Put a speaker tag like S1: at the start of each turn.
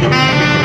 S1: Gracias.